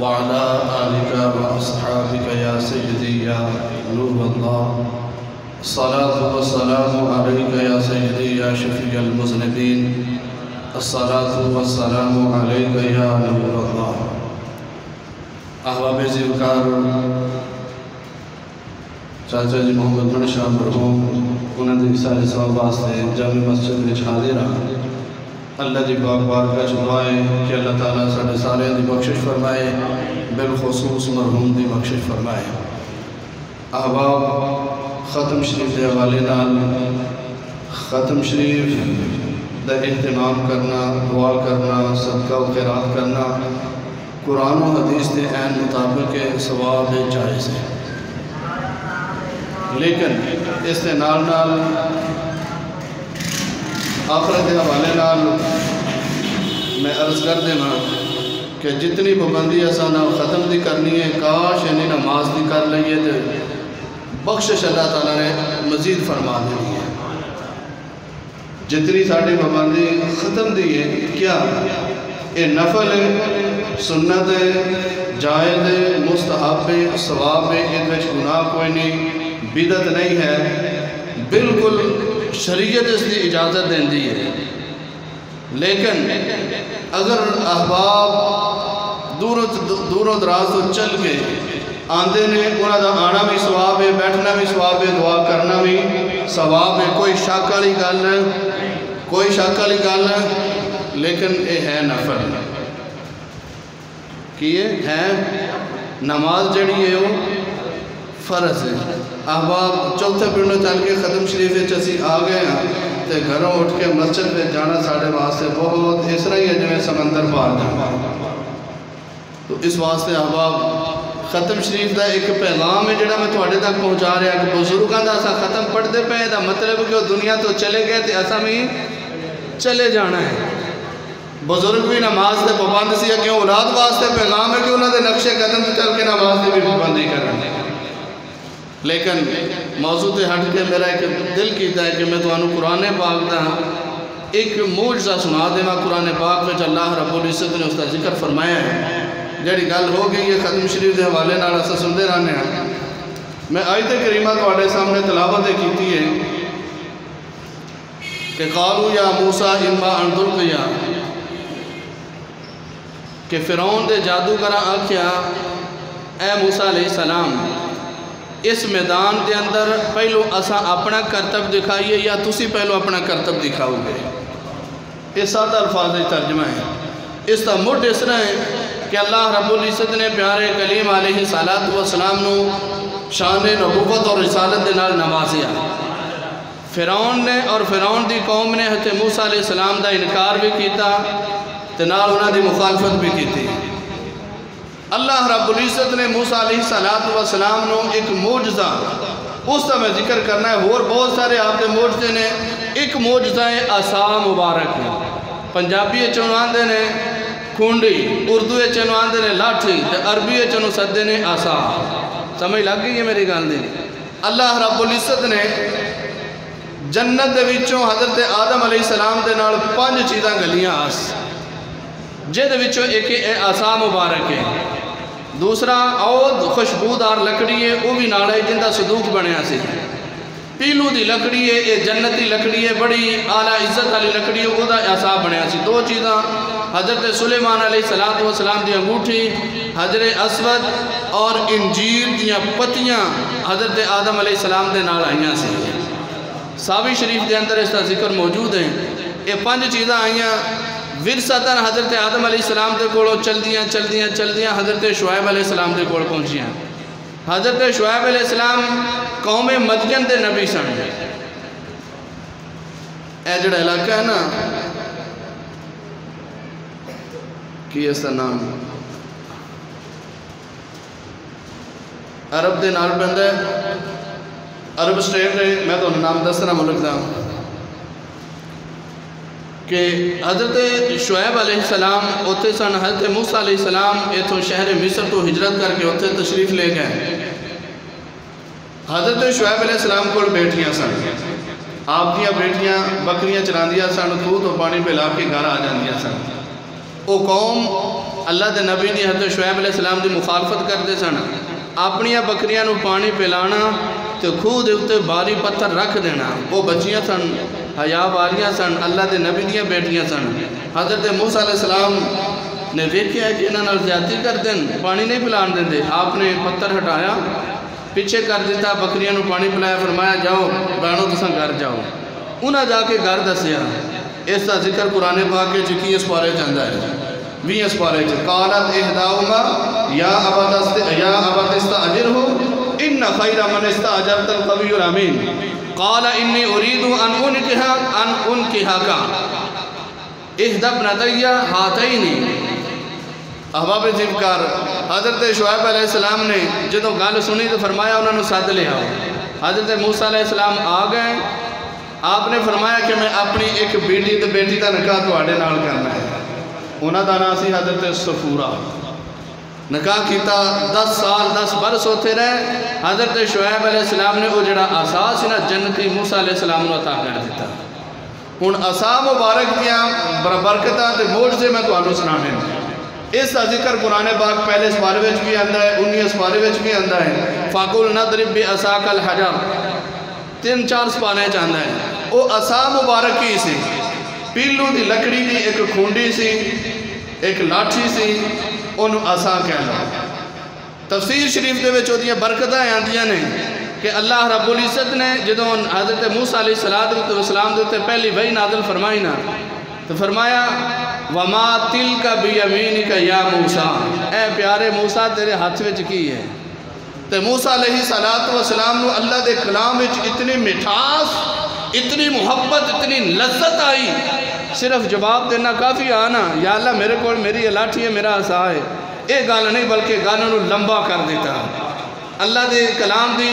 वाला आलिका वसहाबिक या सैदी या नूरल्लासलाम या सैदी या शफी अलमजनबीन असलाम या नूरल्ला अहबाब जिलकार चाचा जी मोहम्मद मन शाह मरहूम उन्होंने सारे सवाल वास्ते जामी मस्जिद में हाजिर हाँ अल्लाह की बाग बारगाह च दुआ है कि अल्लाह ताला साढ़े सारे की बख्शिश फरमाए, बिलखसूस मरहूम की बख्शिश फरमाए। अहबाब, ख़त्म शरीफ के हवाले ख़त्म शरीफ का एहतमाम करना, दुआ करना, सदका खैरात करना, कुरान हदीस के ऐन मुताबिक सवाब जायज़ है। लेकिन इस नाल नाल आखरत के हवाले नाल मैं अर्ज़ कर देना कि जितनी पाबंदी असा ना ख़त्म की करनी है, काश इन्हें नमाज़ की कर लीए तो बख्शिश अल्लाह ताला ने मजीद फरमा देनी है। जितनी साड़ी पाबंदी ख़त्म दी है, क्या ये नफल है, सुन्नत है, जायद है, मुस्तहब है, सवाब है ये गुनाह कोई नहीं, बिदत नहीं है, बिल्कुल शरीयत इसकी इजाज़त देती है। लेकिन अगर अहबाब दूरों दूरों दराज तो चल के आते ने उन्होंने आना भी सवाब है, बैठना भी सवाब है, दुआ करना भी सवाब है, कोई शक वाली गल कोई शक वाली गल लेकिन ये है नफल। कि है? नमाज़ जड़ी है वो फ़र्ज़ है। अहबाब चौथे पिंडों चल के ख़त्म शरीफ असी आ गए हैं तो घरों उठ के मस्जिद में जाना साढ़े वास्ते बहुत इस तरह ही है जिमें समंदर पार जाना। तो इस वास्ते अहबाब ख़त्म शरीफ का एक पैगाम है जोड़ा मैं थोड़े तक पहुँचा रहा। कि बजुर्गों का असा ख़त्म पढ़ते पे का मतलब कि वह दुनिया तो चले गए तो असा भी चले जाना है। बुज़ुर्ग भी नमाज़ से पाबंद से क्यों औलाद वास्ते पैगाम है कि उन्होंने नक्शे कदम से चल के नमाज़ की भी पाबंदी करनी। लेकिन मौजूद हट के मेरा एक दिल किया है कि मैं तुम्हें कुरान पाक का एक मूर्जा सुना देवा कुरान पाक में अल्लाह रबुल इज़्ज़त ने उसका ज़िक्र फरमाया है। जी गल हो गई है खत्म शरीफ के हवाले अस सुनते रहने मैं अज तक करीमा थोड़े सामने तलावत की है कि कालू या मूसा इम्बा अनदुल या कि फ़िरौन के जादूगर आख्या ए मूसा सलाम इस मैदान के अंदर पहलो असा अपना करतब दिखाइए या तुम पहलो अपना करतब दिखाओगे? ये सादा अल्फाज तर्जमा है। इसका मुठ इस तरह है कि अल्लाह रब्बुल इज़्ज़त ने प्यारे कलीम आलही सलात वसलाम शान नबूबत और रिसालत के नाल नवाजिया। फ़िरौन ने और फ़िरौन की कौम ने हथे मूसा सलाम का इनकार भी किया उन्होंने मुखालफत भी की अल्लाह रबुल्ज़त ने मूसा सलात वसलाम एक मोजा उसका मैं ज़िक्र करना है, होर बहुत सारे आपके मोजे ने, एक मोजा है आसा मुबारक। है पंजाबी आते ने खूंडी, उर्दू आते ने लाठी तो अरबी सदे ने आसा। समझ लग गई है मेरी गल अल्लाह रबुल्ज़त ने जन्नत के हज़रत आदम अली सलाम के नाल पाँच चीज़ा गलियाँ आस जिद एक आसा मुबारक है। दूसरा औद खुशबूदार लकड़ी है वह भी नाल है ज़िंदा सदूक बनया से। पीलू की लकड़ी है, ये जन्नती लकड़ी है, बड़ी आला इज़्ज़त वाली लकड़ी है वह आसा बनया से। दो चीज़ा, हज़रत सुलेमान सलात वसलाम की अंगूठी, हज़रत असवद और इंजीर दियाँ पत्तियाँ हज़रत आदम अली सलाम के नाल आईया से। सावी शरीफ के अंदर इसका ज़िक्र मौजूद है। ये पाँच चीज़ा आईया विरसतन हज़रत आदम सलाम के कोलों चलदियाँ चलदियाँ चलदियाँ हज़रत शुएब सलाम के कोल पहुँचियाँ। हज़रत शुएब सलाम कौम मदयन के नबी सन। यह जोड़ा इलाका है ना, कि इसका नाम अरब के नाल पैंदा अरब स्टेट है, मैं तो नाम दसना मुल्क का कि हज़रत शुएब सलाम उत्थे सन हज़रत मूसा सलाम इतों शहर मिस्र तो हिजरत करके उत्थे तशरीफ़ ले गए। हज़रत शुएब सलाम को बेटियाँ सन। आप बेटियाँ बकरियाँ चलादियाँ सन खूह तो पानी पिला के घर आ जादियाँ सन। वो कौम अल्लाह के नबी की हज़रत शुएब सलाम की मुखालफत करते सन। अपन बकरियाँ पानी पिलाना खूह के उत्ते बारी पत्थर हया वारियाँ सन, अल्लाह के नबी दियाँ बेटियाँ सन। हज़रत मूसा सलाम ने वेख्या कि इन्होंने ज़्यादा कर दें पानी नहीं पिलान देंगे आपने पत्थर हटाया, पीछे कर दिता, बकरियाँ पानी पिलाया, फरमाया, जाओ बहनों तुम घर जाओ। उन्हें जाके घर दसिया इसका ज़िक्र पुराने पाक की इस बारे चाहता है। भी इस बारे कालत एहदाउमा, या अबत या अबत इस्ताजिर हो इन खैर मन इस्ताजर तल कवी अमीन काल इन्नी उरीद अन उन अन उन का इहदब नदैया हाथई अहबाब जिबकार हज़रत शुएब सलाम ने जो गल सुनी तो फरमाया उन्होंने सद लिया हज़रत मूसा सलाम आ गए आपने फरमाया कि मैं अपनी एक बेटी तो बेटी का निकाह थोड़े करना है उन्होंने नाम से हज़रत सफूरा निकाह किया दस साल, दस बरस उत्थे रहे। हज़रत शुएब सलाम ने वो जरा आसास ना जन्नती मूसा सलाम अता कर दिता हूँ असा मुबारक दिया बरकत मोड़ से मैं तुम्हें सुनाने इसका ज़िक्र पुराने बाग पहले सवारे भी आता है उन्नी सवारे भी आता है फाकुल नदरिब भी असाकल हजर। तीन चार सपाने चाहता है वो असा मुबारक ही सी। पीलू की लकड़ी की एक खूंडी सी, एक लाठी सी असा कह लो तफसीर शरीफ के बरकत आदि ने कि अल्लाह रबुल इज़त ने जो हज़रत मूसा सलात सलाम के पहली वही नादल फरमाई ना तो फरमाया वमा तिल का भी अमीन का या मूसा ए प्यारे मूसा तेरे हाथ में की है तो मूसा सलात वसलाम अल्लाह के कलाम इतनी मिठास इतनी मुहब्बत इतनी लज्जत आई सिर्फ़ जवाब देना काफ़ी आना या अल्लाह मेरे को मेरी लाठी है, मेरा आसा है। ये गल नहीं, बल्कि गल लंबा कर दिता अल्लाह के कलाम की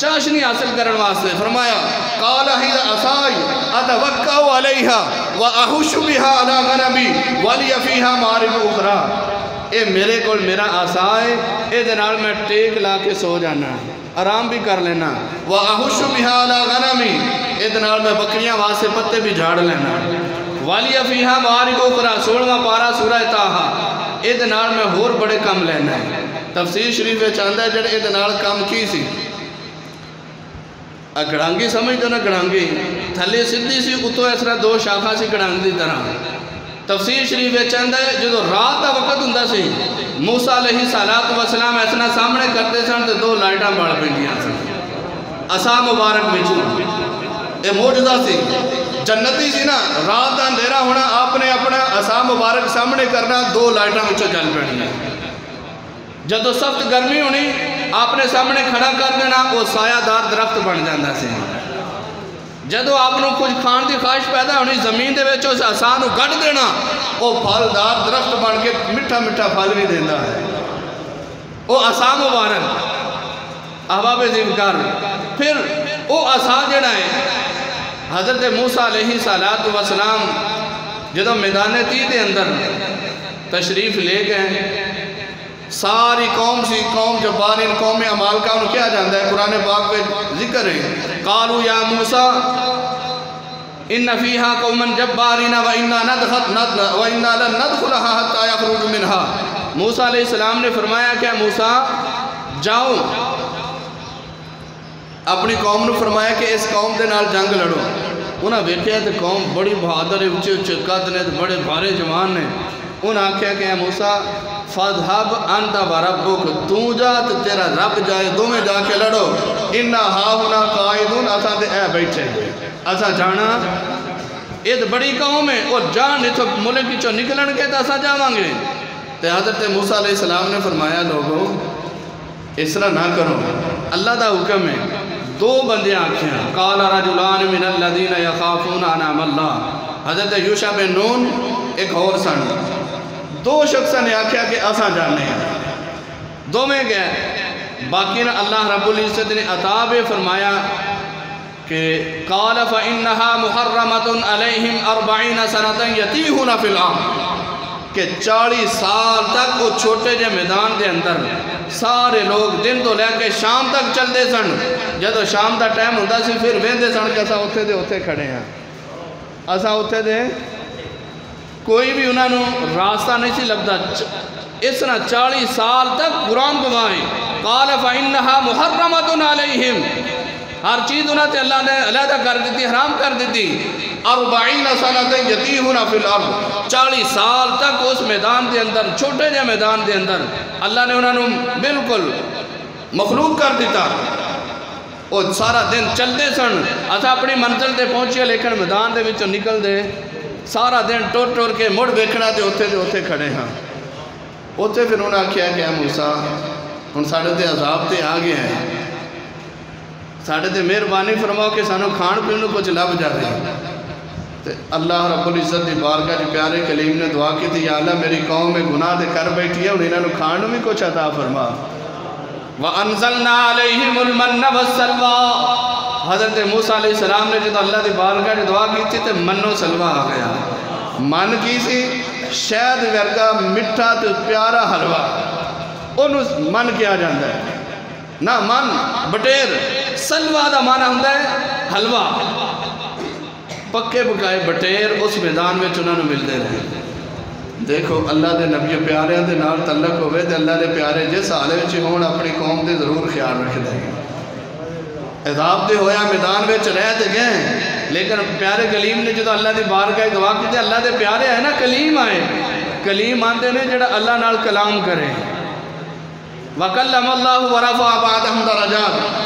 चाशनी हासिल करने वास्ते फरमाया मेरे को मेरा आसा है ये मैं टेक ला के सो जाना आराम भी कर लेना। व अहुशु बिहा अला गनमी ये मैं बकरियाँ वास्ते पत्ते भी झाड़ लेना। वाली अफीहा मारिब उखरा सोलवा पारा सूरा ताहा। ये मैं होर बड़े कम लेना है। तफसीर शरीफ चाहता है जो ये कम की सी? गड़ांगी समझते ना गड़ांगी? थले सीधी सी उतो इस तरह दो शाखा से गड़ांग की तरह। तफसीर शरीफ चाहता है जो रात का वक्त होंगे मूसा लही सालात वसलाम इस तरह सामने करते सन तो दो लाइटा बल पसा पेंदियाँ सन। असा जन्नती सी ना, रात का अंधेरा होना, आपने अपना असा मुबारक सामने करना, दो लाइटा चल पैनिया। जो सख्त गर्मी होनी, आपने सामने खड़ा कर देना, वो सायादार दरख्त बन जाता से। जो आपको कुछ खाने की ख्वाहिश पैदा होनी, ज़मीन के आसान कट देना, वो फलदार दरख्त बन के मिठा मिठा फल भी देता है। वो आसान मुबारक, अहबाब जिमकार फिर वो आसान जड़ा है हज़रत मूसा सलात वसलाम जो मैदान ती के अंदर तशरीफ़ ले गए। सारी कौम सी कौम जब्बार इन कौम अमाल का उन्हें क्या जाता है? पुराने बाग में ज़िक्र है। कालू या मूसा इन नफ़ीहा कौमन जब्बारीन व इन्ना नदखत, नद, व इन्ना नदखुलहा हत्ता यखरुज मिनहा। मूसा सलाम ने फरमाया, क्या मूसा, जाओ अपनी कौम ने फरमाया कि इस कौम के नाल जंग लड़ो। उन्हें वेख्या तो कौम बड़ी बहादुर उच्चे उच्चे कद ने बड़े भारे जवान ने। उन्हें आख्या कि मूसा, फजहब अंत वरबुक तू जा तो तेरा रब जाए, दोवें जाके लड़ो। इन्ना हा होना कायदून, असा तो ए बैठे असा जाना ये तो बड़ी कौम है, और जान इतो मुल्क निकलन के तो असा जावे तो हज़रत मूसा सलाम ने फरमाया, लोगो इस तरह ना करो। अल्लाह का हुक्म है दो बंदे आख्या काला रजुलान मिनल्लदीन यखाफून अनाम अल्लाह हज़रत यूशा बिन नून, एक और सन दो शख्स ने आख्या कि असा जाने दोवें गए। बाकी ने अल्लाह रबुल्ज़त ने अताब फरमाया कि काल फ़िनहा मुहर्रमतन अलैहिम अरबाइन सनतन यतीहुना फिलआम कि चालीस साल तक वो छोटे जे मैदान के अंदर सारे लोग दिन तो लैके शाम तक चलते सन जो शाम का टाइम सी, फिर वेंदे सन कि असा उत्थे दे उत्थे खड़े हैं असा उत्थे दे कोई भी उन्होंने रास्ता नहीं सी लगता इस तरह चालीस साल तक कुरान गवाए काल फ़िनहा मुहर्रमत अलैहिम। हर चीज़ उन्होंने अल्लाह ने अलहदा कर दी हराम कर दी अरबाइन सनत होना फिल चालीस साल तक उस मैदान के अंदर, छोटे जे मैदान के अंदर, अल्लाह ने उन्होंने बिल्कुल मखलूक कर दिता। वो सारा दिन चलते सन। अस अपनी मंजिल से पहुँचे लेकिन मैदान के निकलते सारा दिन टुर टुर के मुड़ वेखना तो उत्थे उत्थे खड़े हाँ। उत्थे फिर उन्हें आख्या क्या मूसा हूँ साढ़े तो अजाब तो आ गया है। साढ़े तो मेहरबानी फरमाओ कि सानू खाण पीन कुछ लभ जाए तो अल्लाह रबुल्जत की जी प्यारे कलीम ने दुआ की थी आला मेरी कौम में गुनाह दे कर बैठी है हूँ खाण भी कुछ अता फरमा। हज़रत मूसा सलाम ने जो अल्लाह की बारगाह दुआ की थी तो मनो सलवा आ गया। मन की सी? शहद वर्गा मिठा तो प्यारा हलवा। उन्होंने मन किया जाता है। ना मन, बटेर, सलवा का मन आता है हलवा। पक्के पकाए बटेर उस मैदान में उन्होंने मिलते रहे। देखो, अल्लाह के नबी प्यारे तलक हो अल्लाह के प्यारे जिस हाल में हो अपनी कौम के ज़रूर ख्याल रखते हैं एजाब तो होया मैदान में रह तो गए, लेकिन प्यारे कलीम ने जो अल्लाह की बार गए दुआ की अल्लाह के प्यारे है ना, कलीम आए। कलीम आते हैं जोड़ा अल्लाह न कलाम करे। वकलम अल्लाह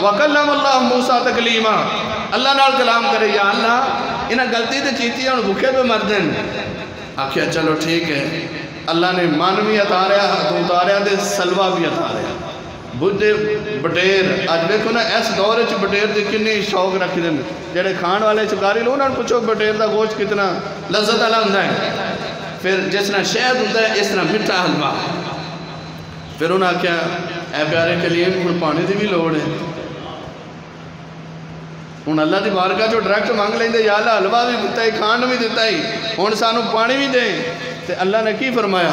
वकलम अल्लाह मूसा तकलीम। अल्लाह कलाम करे, या अल्लाह इन्हें गलती तो कीती हूँ भूखे पे मरते हैं आखिया चलो ठीक है। अल्लाह ने मन भी उतारिया तू उतारिया सलवा भी उतारिया बुद्धे बटेर अज देखो ना इस दौर च बटेर के किन्नी शौक रखते हैं जोड़े खाण वाले शिकारी लोग उन्होंने पूछो, बटेर का गोश्त कितना लज्जत वाला होंगे फिर जिस तरह शहद होंगे इस तरह मिठा हलवा। फिर उन्हें आख्या ए प्यारे कलीम हूँ पानी की भी लड़ है? ਹੁਣ ਅੱਲਾ ਦੀ ਬਾਰਗਾ ਚੋਂ ਡਾਇਰੈਕਟ ਮੰਗ ਲੈਂਦੇ ਯਾ ਅੱਲਾ ਹਲਵਾ ਵੀ ਦਿੱਤਾ ਹੀ ਖਾਣ ਨੂੰ ਵੀ ਦਿੱਤਾ ਹੀ ਹੁਣ ਸਾਨੂੰ ਪਾਣੀ ਵੀ ਦੇ ਤੇ ਅੱਲਾ ਨੇ ਕੀ ਫਰਮਾਇਆ